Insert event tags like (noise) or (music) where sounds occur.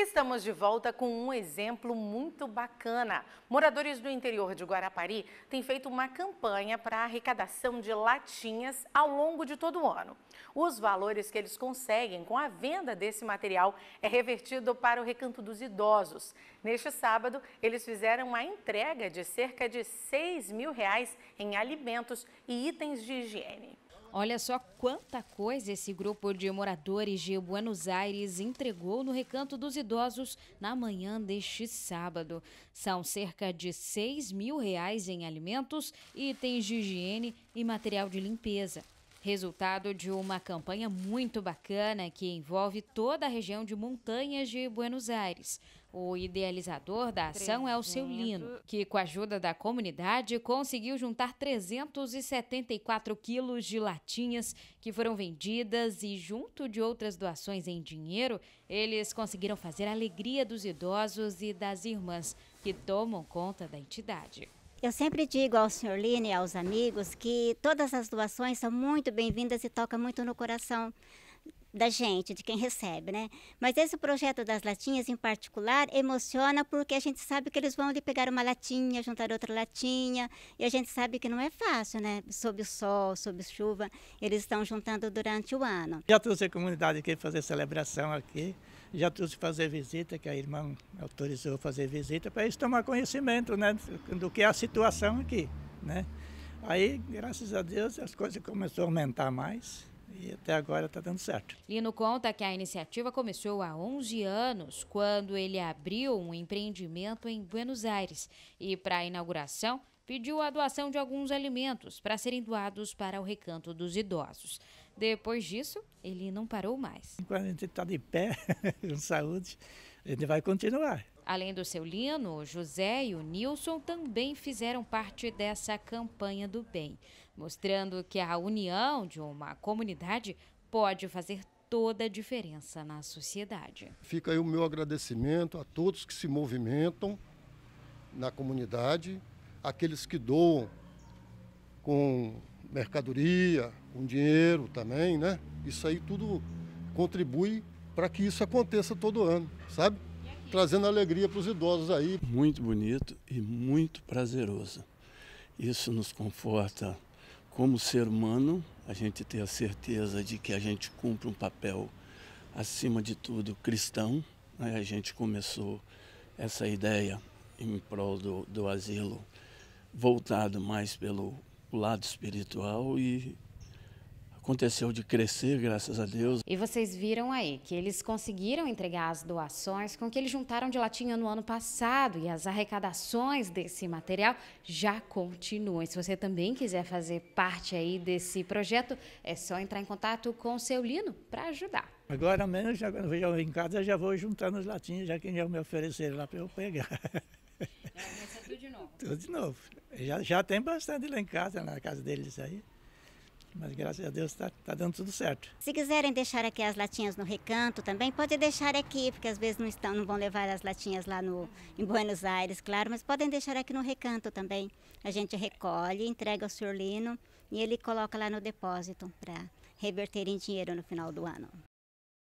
Estamos de volta com um exemplo muito bacana. Moradores do interior de Guarapari têm feito uma campanha para arrecadação de latinhas ao longo de todo o ano. Os valores que eles conseguem com a venda desse material é revertido para o Recanto dos Idosos. Neste sábado, eles fizeram a entrega de cerca de 6 mil reais em alimentos e itens de higiene. Olha só quanta coisa esse grupo de moradores de Buenos Aires entregou no Recanto dos Idosos na manhã deste sábado. São cerca de 6 mil reais em alimentos, itens de higiene e material de limpeza. Resultado de uma campanha muito bacana que envolve toda a região de montanhas de Buenos Aires. O idealizador da ação é o seu Lino, que, com a ajuda da comunidade, conseguiu juntar 374 quilos de latinhas que foram vendidas e, junto de outras doações em dinheiro, eles conseguiram fazer a alegria dos idosos e das irmãs que tomam conta da entidade. Eu sempre digo ao senhor Lino e aos amigos que todas as doações são muito bem-vindas e tocam muito no coração da gente, de quem recebe, né? Mas esse projeto das latinhas em particular emociona porque a gente sabe que eles vão ali pegar uma latinha, juntar outra latinha, e a gente sabe que não é fácil, né? Sob o sol, sob chuva, eles estão juntando durante o ano. Já trouxe a comunidade aqui fazer celebração aqui, já trouxe fazer visita, que a irmã autorizou fazer visita, para eles tomar conhecimento, né? Do que é a situação aqui, né? Aí, graças a Deus, as coisas começaram a aumentar mais e até agora está dando certo. Lino conta que a iniciativa começou há 11 anos, quando ele abriu um empreendimento em Buenos Aires e, para a inauguração, pediu a doação de alguns alimentos para serem doados para o recanto dos idosos. Depois disso, ele não parou mais. Quando a gente está de pé, (laughs) com saúde, a gente vai continuar. Além do seu Lino, o José e o Nilson também fizeram parte dessa campanha do bem, mostrando que a união de uma comunidade pode fazer toda a diferença na sociedade. Fica aí o meu agradecimento a todos que se movimentam na comunidade, aqueles que doam com mercadoria, com dinheiro também, né? Isso aí tudo contribui para que isso aconteça todo ano, sabe? trazendo alegria para os idosos aí. Muito bonito e muito prazeroso. Isso nos conforta como ser humano, a gente ter a certeza de que a gente cumpre um papel, acima de tudo, cristão. Né? A gente começou essa ideia em prol do, do asilo, voltado mais pelo lado espiritual e aconteceu de crescer, graças a Deus. E vocês viram aí que eles conseguiram entregar as doações com que eles juntaram de latinha no ano passado e as arrecadações desse material já continuam. E se você também quiser fazer parte aí desse projeto, é só entrar em contato com o seu Lino para ajudar. Agora mesmo, já, quando eu em casa, já vou juntando as latinhas, já que já me ofereceram lá para eu pegar. Começa tudo de novo. Tudo de novo. Já, já tem bastante lá em casa, na casa deles aí. Mas graças a Deus está tá dando tudo certo. Se quiserem deixar aqui as latinhas no recanto também, pode deixar aqui, porque às vezes não, estão, não vão levar as latinhas lá no, em Buenos Aires, claro, mas podem deixar aqui no recanto também. A gente recolhe, entrega ao senhor Lino e ele coloca lá no depósito para reverter em dinheiro no final do ano.